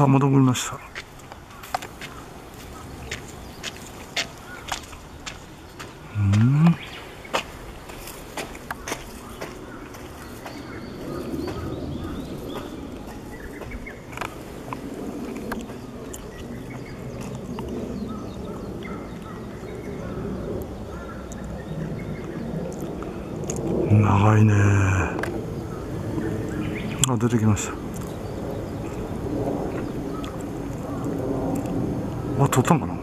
あ戻りました。うん。長いね。あ出てきました。あ取ったんかな。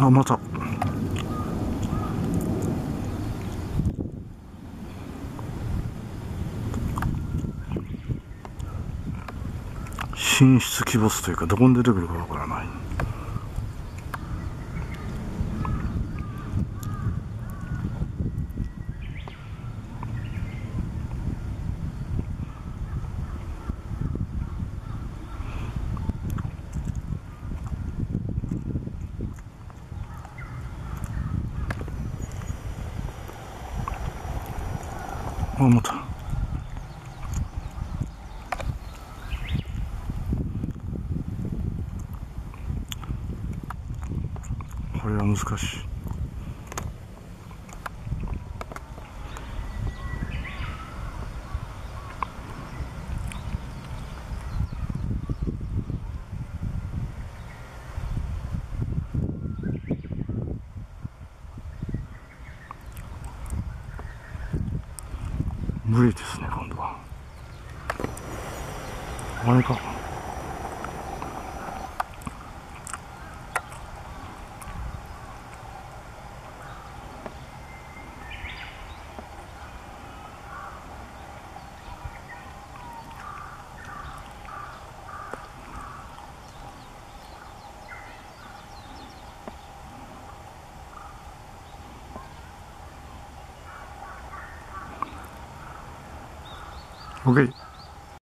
あまた。神出鬼没というかどこに出てくるかわからない。あまた。これは難しい。無理ですね今度は。あれか。不可以